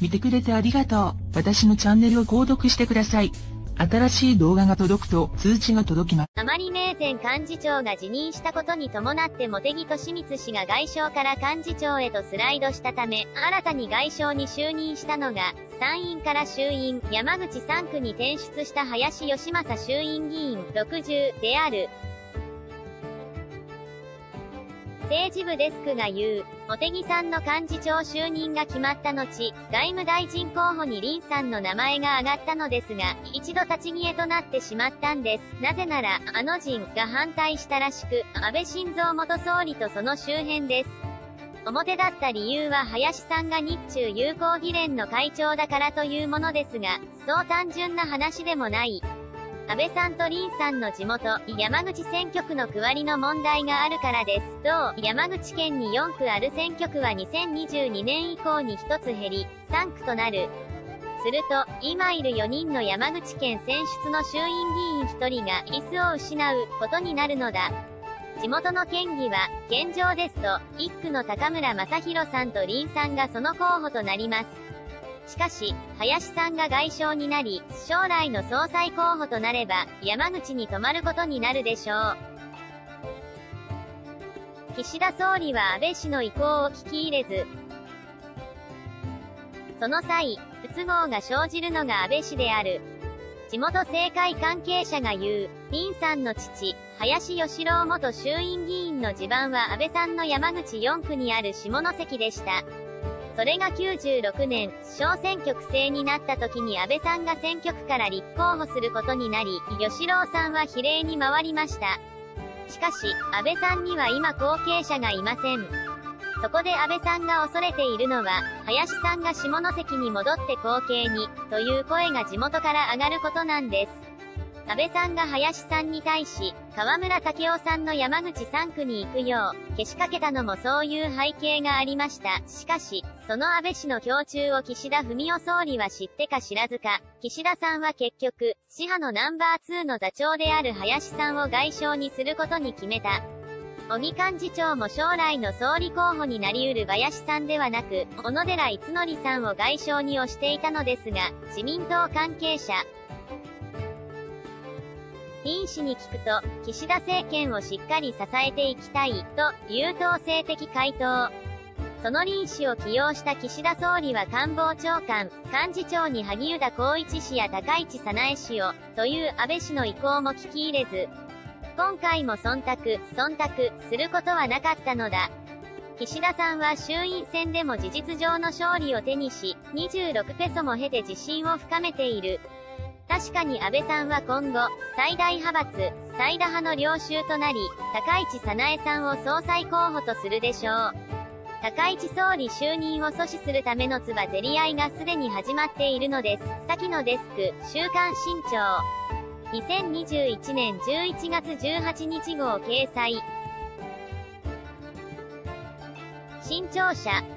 見てくれてありがとう。私のチャンネルを購読してください。新しい動画が届くと通知が届きます。あまり名前幹事長が辞任したことに伴って茂木敏光氏が外相から幹事長へとスライドしたため、新たに外相に就任したのが、参院から衆院、山口3区に転出した林義正衆院議員60である。政治部デスクが言う、茂木さんの幹事長就任が決まった後、外務大臣候補に林さんの名前が挙がったのですが、一度立ち消えとなってしまったんです。なぜなら、あの人が反対したらしく、安倍晋三元総理とその周辺です。表だった理由は林さんが日中友好議連の会長だからというものですが、そう単純な話でもない。安倍さんと林さんの地元、山口選挙区の区割りの問題があるからです。同、山口県に4区ある選挙区は2022年以降に1つ減り、3区となる。すると、今いる4人の山口県選出の衆院議員1人が椅子を失うことになるのだ。地元の県議は、現状ですと、1区の高村正宏さんと林さんがその候補となります。しかし、林さんが外相になり、将来の総裁候補となれば、山口に泊まることになるでしょう。岸田総理は安倍氏の意向を聞き入れず、その際、不都合が生じるのが安倍氏である。地元政界関係者が言う、林さんの父、林義郎元衆院議員の地盤は安倍さんの山口4区にある下関でした。それが96年、小選挙区制になった時に安倍さんが選挙区から立候補することになり、吉郎さんは比例に回りました。しかし、安倍さんには今後継者がいません。そこで安倍さんが恐れているのは、林さんが下関に戻って後継に、という声が地元から上がることなんです。安倍さんが林さんに対し、河村武夫さんの山口3区に行くよう、けしかけたのもそういう背景がありました。しかし、その安倍氏の胸中を岸田文雄総理は知ってか知らずか、岸田さんは結局、支派のナンバー2の座長である林さんを外相にすることに決めた。尾身幹事長も将来の総理候補になり得る林さんではなく、小野寺逸則さんを外相に推していたのですが、自民党関係者、林氏に聞くと、岸田政権をしっかり支えていきたい、と、優等生的回答。その林氏を起用した岸田総理は官房長官、幹事長に萩生田光一氏や高市早苗氏を、という安倍氏の意向も聞き入れず、今回も忖度、忖度、することはなかったのだ。岸田さんは衆院選でも事実上の勝利を手にし、26ペソも経て自信を深めている。確かに安倍さんは今後、最大派閥、最大派の領袖となり、高市早苗さんを総裁候補とするでしょう。高市総理就任を阻止するためのつばぜり合いがすでに始まっているのです。先のデスク、週刊新潮。2021年11月18日号掲載。新潮社。